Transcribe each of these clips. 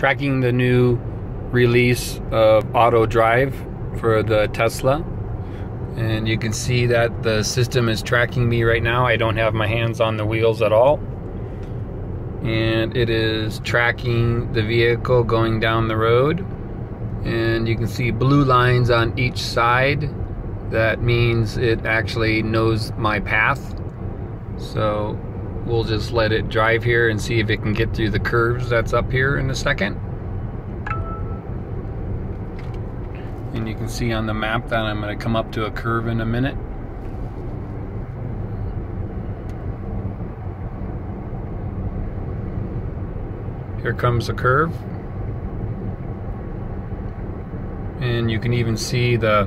tracking the new release of auto drive for the Tesla. And you can see that the system is tracking me right now. I don't have my hands on the wheels at all. And it is tracking the vehicle going down the road. And you can see blue lines on each side. That means it actually knows my path. So we'll just let it drive here and see if it can get through the curves that's up here in a second. And you can see on the map that I'm going to come up to a curve in a minute. Here comes the curve. And you can even see the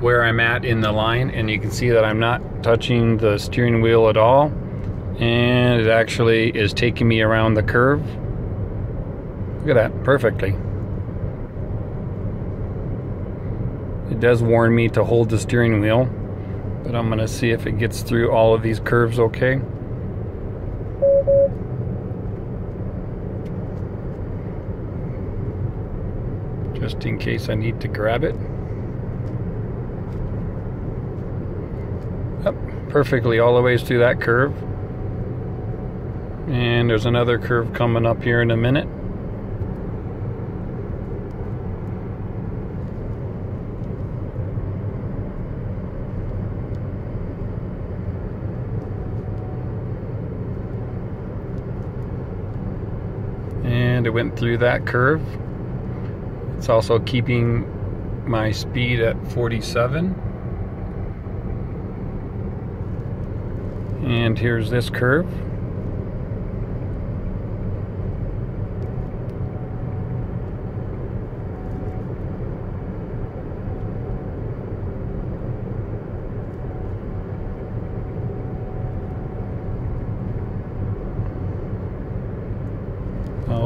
where I'm at in the line and you can see that I'm not touching the steering wheel at all and it actually is taking me around the curve. Look at that, perfectly. It does warn me to hold the steering wheel, but I'm to see if it gets through all of these curves okay. Just in case I need to grab it. Yep, perfectly all the ways through that curve. And there's another curve coming up here in a minute. And it went through that curve. It's also keeping my speed at 47. And here's this curve.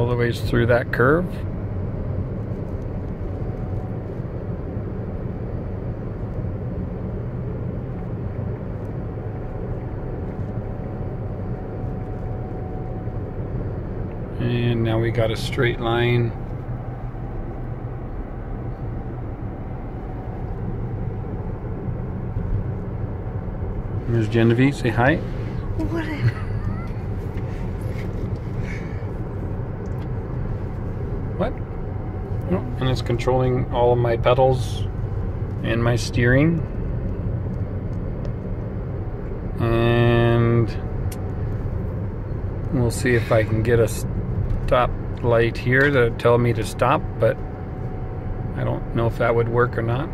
all the ways through that curve. And now we got a straight line. There's Genevieve, say hi. What? What? Oh, and it's controlling all of my pedals and my steering. And we'll see if I can get a stop light here to tell me to stop, but I don't know if that would work or not.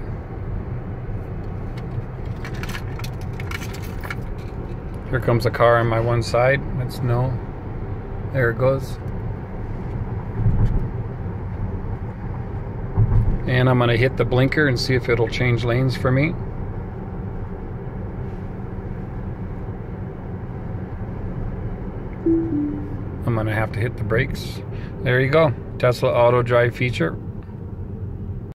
Here comes a car on my one side. Let's know. There it goes. And I'm going to hit the blinker and see if it'll change lanes for me. I'm going to have to hit the brakes. There you go. Tesla auto drive feature.